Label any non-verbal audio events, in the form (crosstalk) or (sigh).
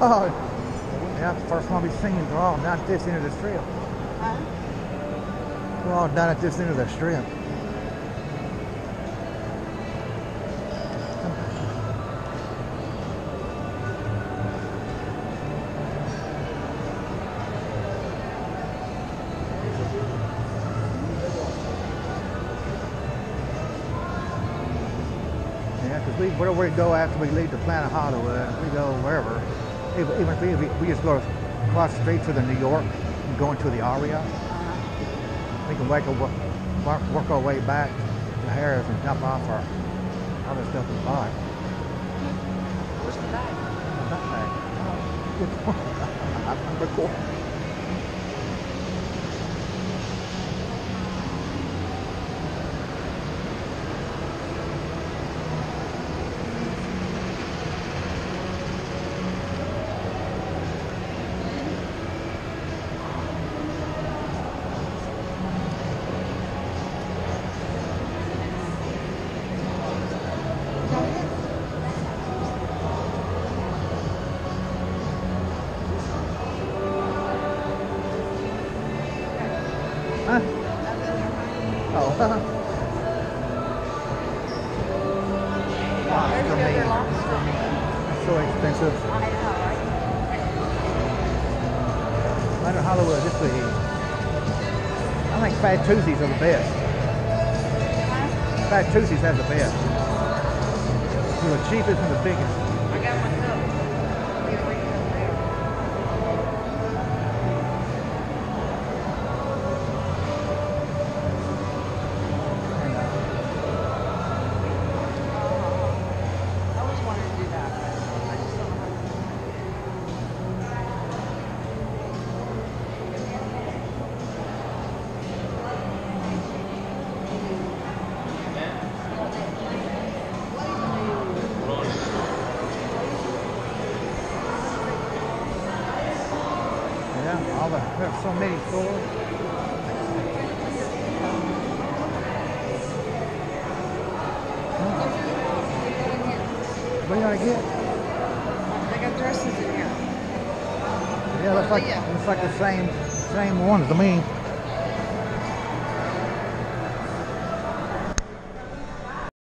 (laughs) Oh, yeah, the first one we seen. We're all down at this end of the strip. Huh? We're all down at this end of the strip. Yeah, because we, wherever we go after we leave the Planet Hollywood, we go wherever. Even if we, we just go across the street to the New York and go into the Aria, Uh-huh. we can work, our- work, work our way back to Harrah's and dump off our other stuff in the bike. Where's the bag? Backpack. I'm recording. Huh? Oh. Lobster. It's so expensive. I know, right? Hollywood this week. I think Fat Tuesdays are the best. Fat Tuesdays have the best. They're the cheapest and the biggest. Yeah, all the there's so many stores. What do you want to get? They got dresses in here. Yeah, looks like oh, Yeah. looks like the same same ones to me.